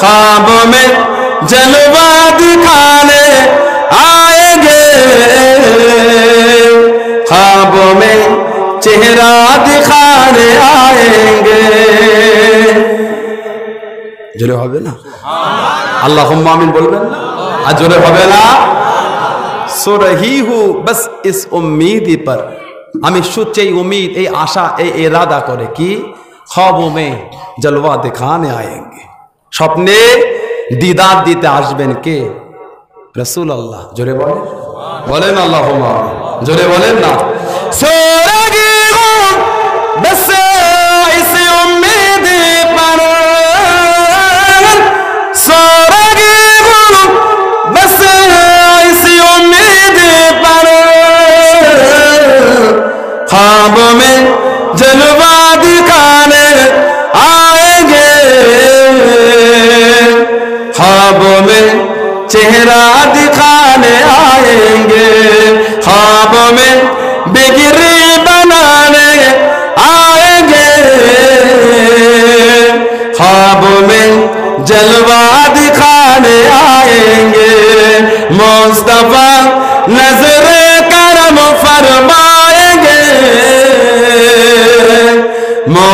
ख्वाब में जलवा दिखाने आएंगे ख्वाब में चेहरा दिखाने आएंगे জোরে হবে না আল্লাহ আমিন বলবেন আর জোরে হবে না सो रही हूँ बस इस उम्मीद पर আমি সুচ্ছে এই উমিদ, এই আশা, এই এরাদা করে কি? খবমে জলওয়া দেখানে আয়েঙ্গে। স্বপ্নে দিদার দিতে আসবেন কে? রসুল আল্লাহ জোরে বলেন। বলেন আল্লাহ জোরে বলেন না। ख्वाब में जलवा दिखाने आएँगे? ख्वाबों में चेहरा दिखाने आएँगे।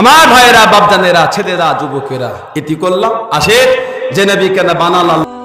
আমার ভাইয়েরা বাবজানেরা ছেলেরা যুবকেরা এটি করলাম। আসে যে নবী কেন বানাল আল্লাহ